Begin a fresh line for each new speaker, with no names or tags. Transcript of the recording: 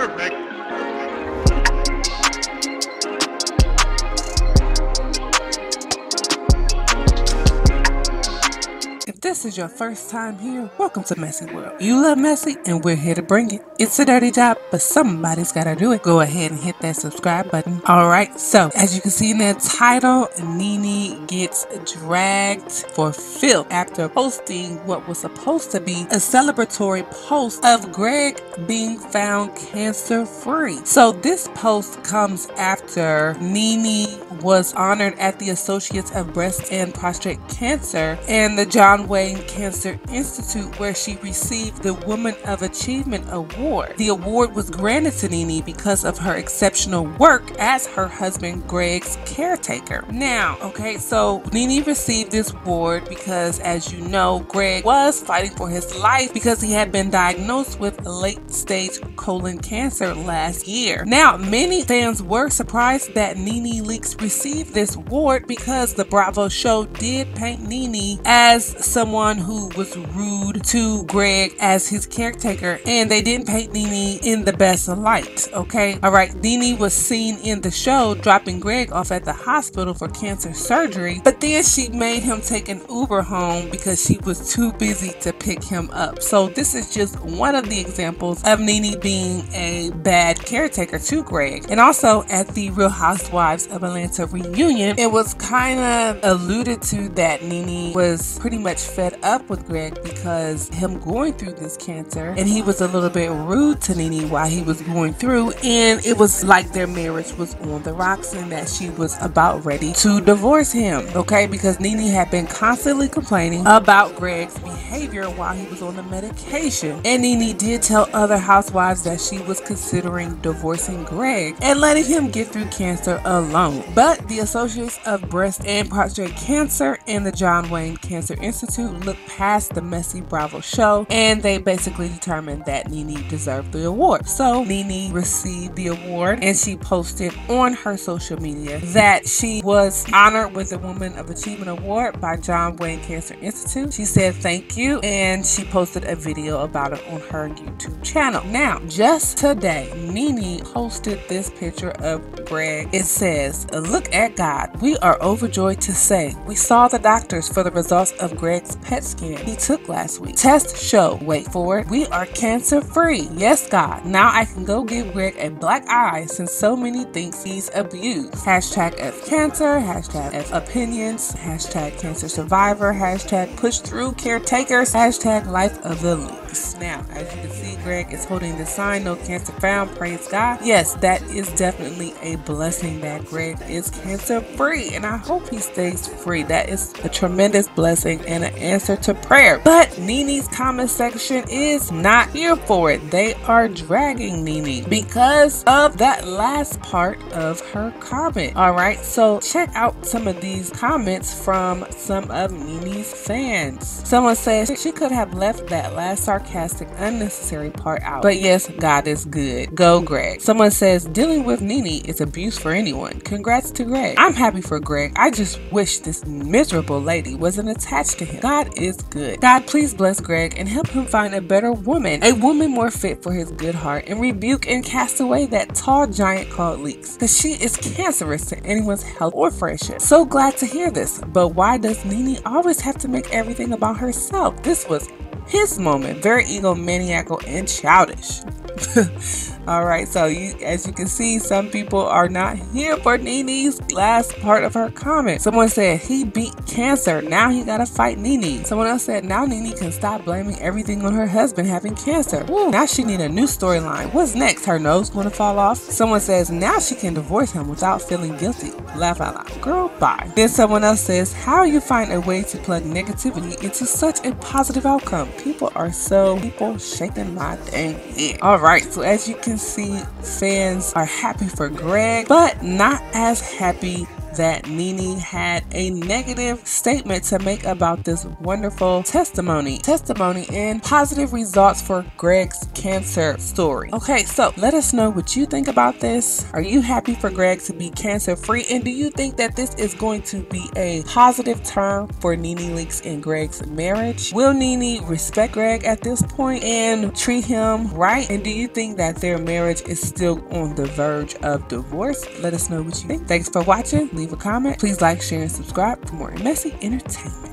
perfect. This is your first time here, welcome to Messi World. You love messy, and we're here to bring it. It's a dirty job, but somebody's gotta do it. Go ahead and hit that subscribe button. Alright, so as you can see in that title, Nene gets dragged for filth after posting what was supposed to be a celebratory post of Gregg being found cancer free. So this post comes after Nene was honored at the Associates of Breast and Prostate Cancer and the John Wayne Cancer Institute, where she received the Woman of Achievement Award. The award was granted to Nene because of her exceptional work as her husband Gregg's caretaker. Now, okay, so Nene received this award because, as you know, Gregg was fighting for his life because he had been diagnosed with late stage colon cancer last year. Now, many fans were surprised that Nene Leakes received this award because the Bravo show did paint Nene as someone who was rude to Gregg as his caretaker, and they didn't paint Nene in the best light. Okay, all right. Nene was seen in the show dropping Gregg off at the hospital for cancer surgery, but then she made him take an Uber home because she was too busy to pick him up. So this is just one of the examples of Nene being a bad caretaker to Gregg. And also at the Real Housewives of Atlanta reunion, it was kind of alluded to that Nene was pretty much fed up with Gregg because him going through this cancer and he was a little bit rude to Nene while he was going through and it was like their marriage was on the rocks and that she was about ready to divorce him okay? Because Nene had been constantly complaining about Gregg's behavior while he was on the medication. And Nene did tell other housewives that she was considering divorcing Gregg and letting him get through cancer alone. But the Associates of Breast and Prostate Cancer and the John Wayne Cancer Institute looked past the messy Bravo show and they basically determined that Nene deserved the award. So Nene received the award and she posted on her social media that she was honored with the Woman of Achievement Award by John Wayne Cancer Institute. She said thank you and she posted a video about it on her YouTube channel. Now, just today, Nene posted this picture of Gregg. It says, look Look at God. We are overjoyed to say we saw the doctors for the results of Gregg's PET scan he took last week. Test show, wait for it, we are cancer free. Yes, God. Now I can go give Gregg a black eye since so many thinks he's abused. Hashtag F cancer, hashtag F opinions, hashtag cancer survivor, hashtag push through caretakers, hashtag life of the Leakes. Now, as you can see, Gregg is holding the sign, no cancer found, praise God. Yes, that is definitely a blessing that Gregg is cancer free, and I hope he stays free. That is a tremendous blessing and an answer to prayer. But Nene's comment section is not here for it. They are dragging Nene because of that last part of her comment. All right, so check out some of these comments from some of Nene's fans. Someone says she could have left that last sarcastic, unnecessary part out. But yes, God is good. Go, Gregg. Someone says dealing with Nene is abuse for anyone. Congrats to Gregg. I'm happy for Gregg. I just wish this miserable lady wasn't attached to him. God is good. God, please bless Greg and help him find a better woman, a woman more fit for his good heart, and rebuke and cast away that tall giant called Leakes, because she is cancerous to anyone's health or friendship. So glad to hear this, but why does Nene always have to make everything about herself? This was his moment, very egomaniacal and childish. All right, so you, as you can see, some people are not here for Nene's last part of her comment. Someone said he beat cancer. Now he gotta fight Nene. Someone else said now Nene can stop blaming everything on her husband having cancer. Woo, now she need a new storyline. What's next? Her nose gonna fall off? Someone says now she can divorce him without feeling guilty. Laugh out loud. Girl, bye. Then someone else says, how you find a way to plug negativity into such a positive outcome? People are so people shaking my thing. All right, so as you can see fans are happy for Gregg, but not as happy that Nene had a negative statement to make about this wonderful testimony, testimony and positive results for Gregg's cancer story. Okay, so let us know what you think about this. Are you happy for Gregg to be cancer free? And do you think that this is going to be a positive turn for Nene Leakes and Gregg's marriage? Will Nene respect Gregg at this point and treat him right? And do you think that their marriage is still on the verge of divorce? Let us know what you think. Thanks for watching leave a comment. Please like, share, and subscribe for more messy entertainment.